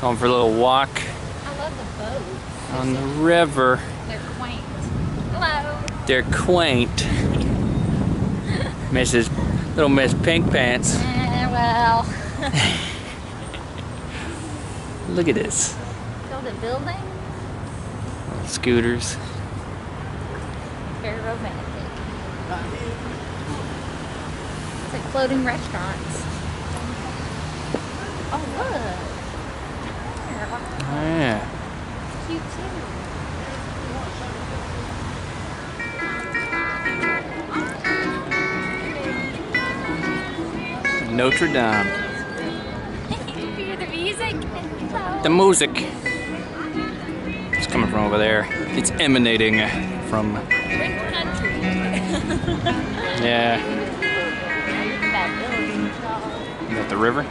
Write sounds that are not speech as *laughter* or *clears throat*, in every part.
Going for a little walk I love the boats. on the river. They're quaint. Hello. They're quaint. Mrs. Little Miss Pink Pants. Eh, well. *laughs* Look at this. Build a building. Scooters. Very romantic. It's like floating restaurants. Oh look. Oh, yeah. Cute too. Notre Dame. you hear the music? The music. It's coming from over there. It's emanating from, *laughs* yeah. Is that the river?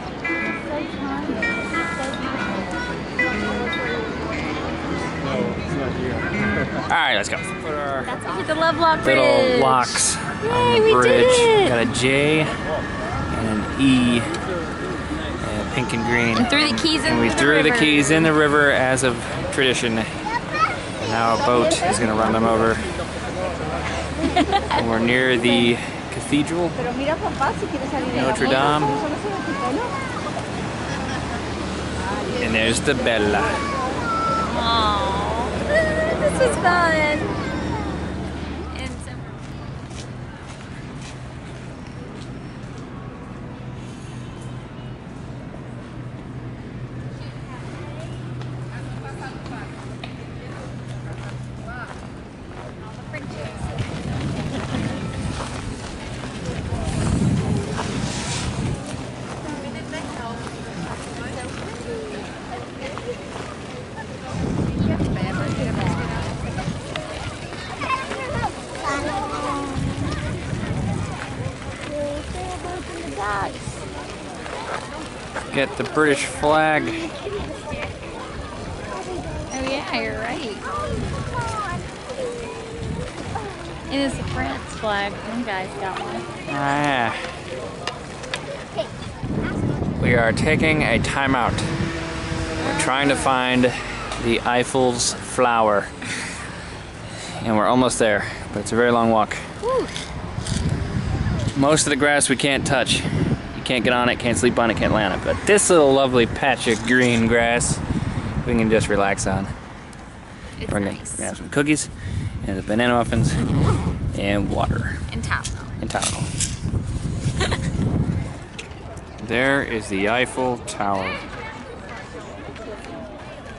*laughs* All right, let's go. Put our That's all. The Lovelock Bridge. little locks on Yay, the we bridge. did it. Got a J and an E, and pink and green. And threw the keys in And we the threw the keys in the river as of tradition. And now a boat is going to run them over. and *laughs* we're near the cathedral, Pero mira papá si quieres salir en la Notre Dame. ¿cómo son esos mexicanos? and there's the Bella. Aww. This is fun. Get the British flag. Oh yeah, you're right. It is the France flag. One guy's got one. Ah. We are taking a timeout. We're trying to find the Eiffel Tower. And we're almost there, but it's a very long walk. Most of the grass we can't touch. Can't get on it, can't sleep on it, can't land it. But this little lovely patch of green grass, we can just relax on. It's We're gonna nice. have some cookies and the banana muffins and water And Tylenol. and Tylenol. *laughs* there is the Eiffel Tower.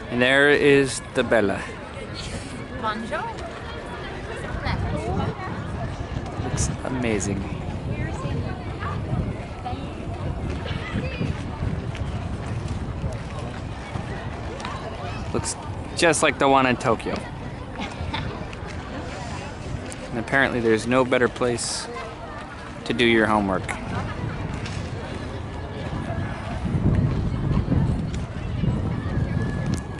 And there is the Bella. Bonjour. Looks amazing. Looks just like the one in Tokyo. And apparently there's no better place to do your homework.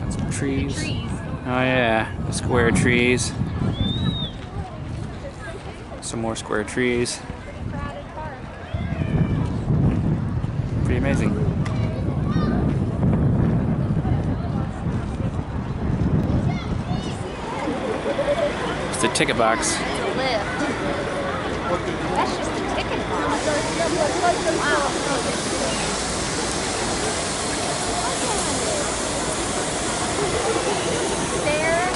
Got some trees. Oh yeah, the square trees. Some more square trees. Pretty amazing. Ticket box. It's a lift. That's just a ticket box. Wow. There.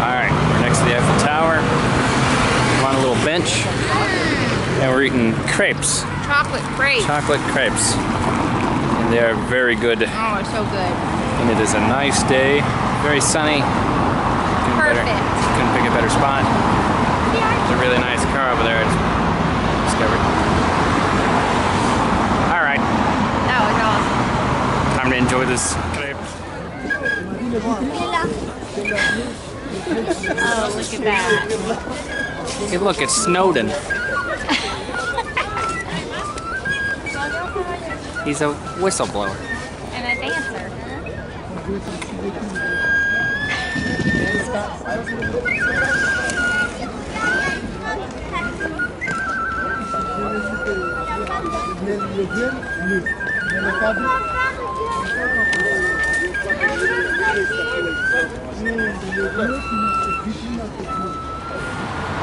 Alright, we're next to the Eiffel Tower. We're on a little bench. And we're eating crepes. Chocolate crepe. Chocolate crepes. And they are very good. Oh, it's so good. And it is a nice day. Very sunny. Couldn't better- Perfect. couldn't pick a better spot. There's a really nice car over there. I just discovered. Alright, That was awesome. time to enjoy this crepe. Oh, look at that. Hey, look, it's Snowden. He's a whistleblower. And a dancer.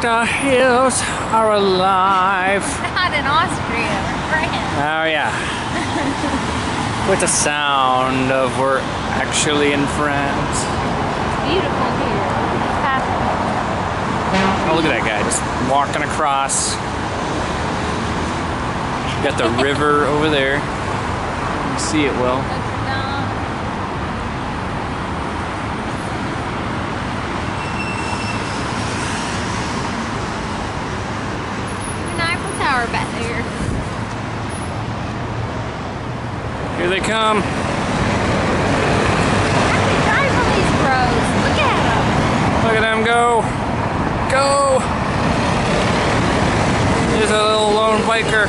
The hills are alive. *laughs* Not in Austria. Oh yeah. With the sound of we're actually in France. Beautiful here. Oh look at that guy just walking across. Got the river over there. You see it well. An Eiffel Tower back there. Here they come. Look at them. Look at them go. Go. There's a little lone biker.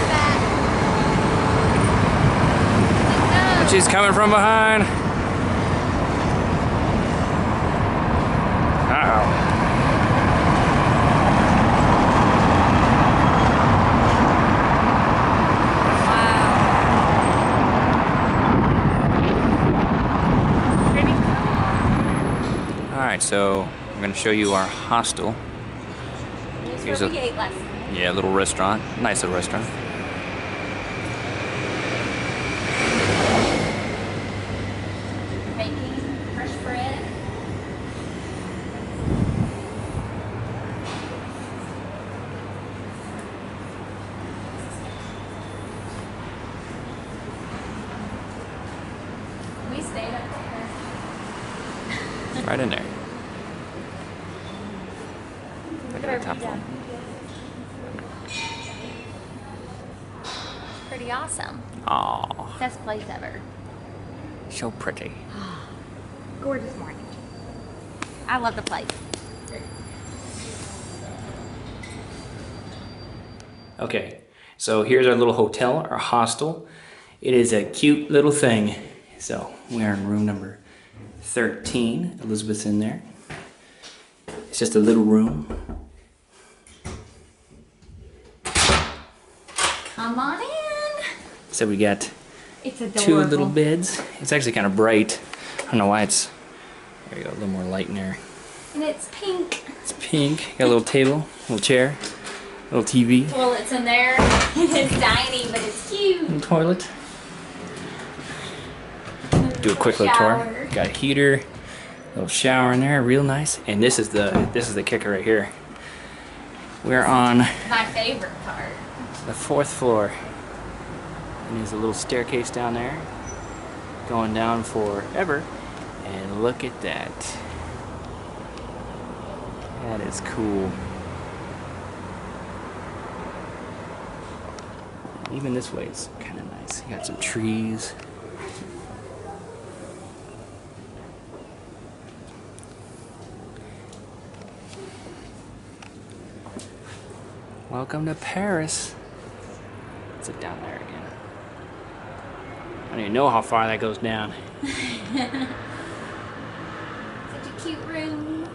And she's coming from behind. Uh-oh. Wow. Pretty All right, so I'm gonna show you our hostel. Here's a-. Yeah, little restaurant. Nice little restaurant. Baking fresh bread. We stayed up there. Right in there. Look at our top view. Pretty awesome. Aw, Best place ever. so pretty. *sighs* Gorgeous morning. I love the place. Okay, so here's our little hotel, our hostel. It is a cute little thing. So we are in room number 13. Elizabeth's in there. It's just a little room. Come on in. So we got It's two little beds. It's actually kind of bright. I don't know why it's. There you go, a little more light in there. And it's pink. It's pink. Got a little table, little chair, little TV, it's in there. *laughs* it's tiny, but it's cute. little toilet. Do a quick little tour. Got a heater, little shower in there, real nice. And this is the this is the kicker right here. We're on My favorite part. the fourth floor. And there's a little staircase down there, going down forever. And look at that. That is cool. Even this way is kind of nice. You got some trees. Welcome to Paris. Sit down there again. I don't even know how far that goes down. *laughs* Such a cute room.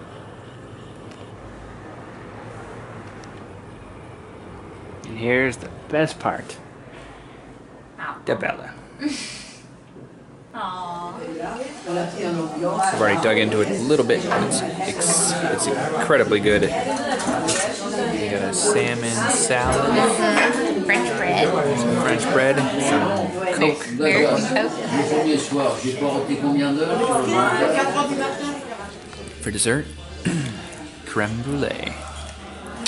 And here's the best part. Wow. The Bella. *laughs* I've already dug into it a little bit. It's, it's, it's incredibly good. You got a salmon salad, uh-huh. French bread. French bread, some Coke, Coke. Premier soir, j'ai pointé combien d'heures for dessert, *clears throat* creme brulee.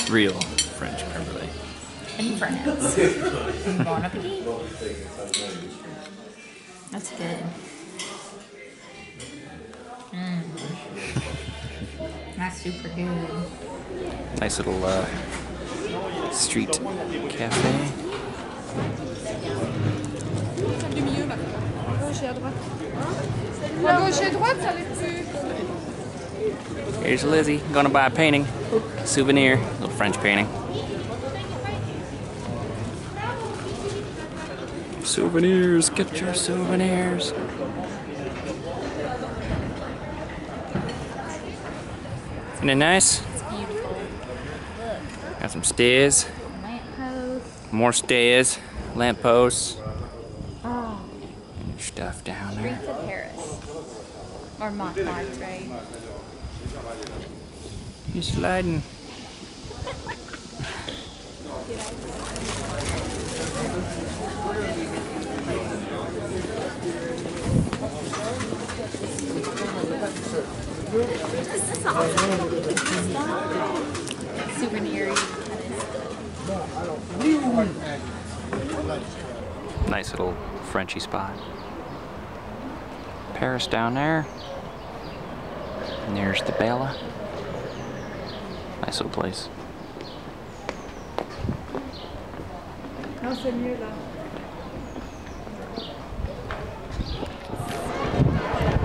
Real French creme brulee. In France. bon appetit. That's good. Mm. That's super good. Nice little uh, street cafe. du milieu là. Gauche et à droite. À gauche et droite, ça les plus. Here's Lizzie, gonna buy a painting, souvenir, little French painting. Souvenirs, get your souvenirs. Isn't it nice? Got some stairs, more stairs, lampposts. Oh. stuff down there. Streets of Paris. Or Montmartre. You sliding. Souvenir. Nice little Frenchy spot. Paris down there. And there's the Bella. Nice little place. Non, c'est mieux là.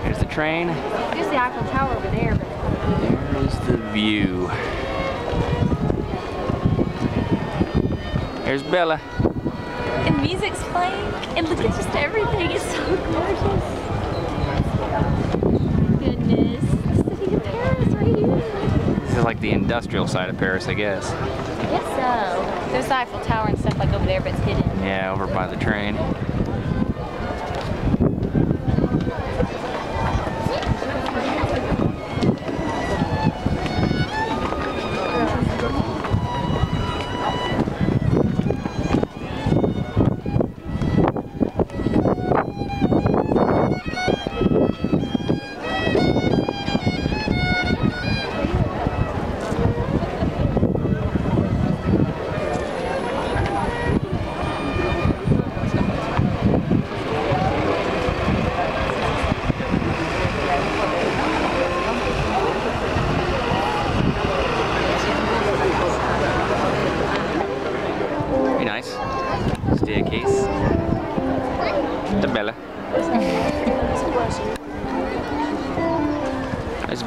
Here's the train. There's the Eiffel Tower over there, There's the view. There's Bella. and music's playing, and look at just everything. It's so gorgeous. Goodness, the city of Paris right here. This is like the industrial side of Paris, I guess. I guess so. There's the Eiffel Tower and stuff like over there, but it's hidden. Yeah, over by the train.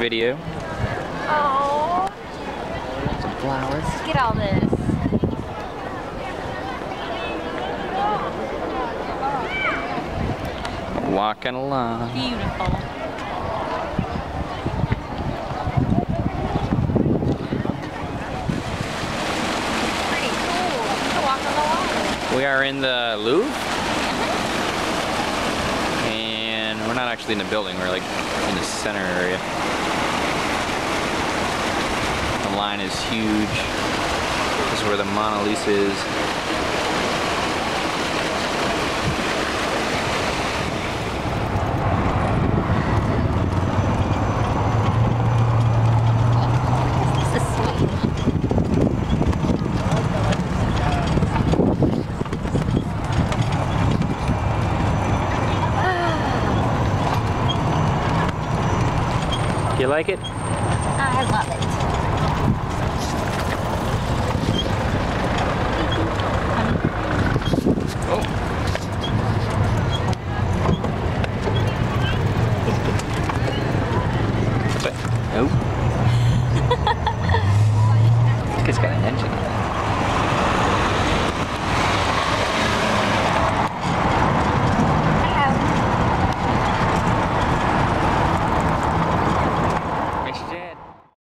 Video. Oh, Some flowers. look at all this. Walking along. Beautiful. Pretty cool. You can walk on the water. We are in the Louvre. And we're not actually in the building, we're like in the center area. Line is huge. This is where the Mona Lisa is. You like it?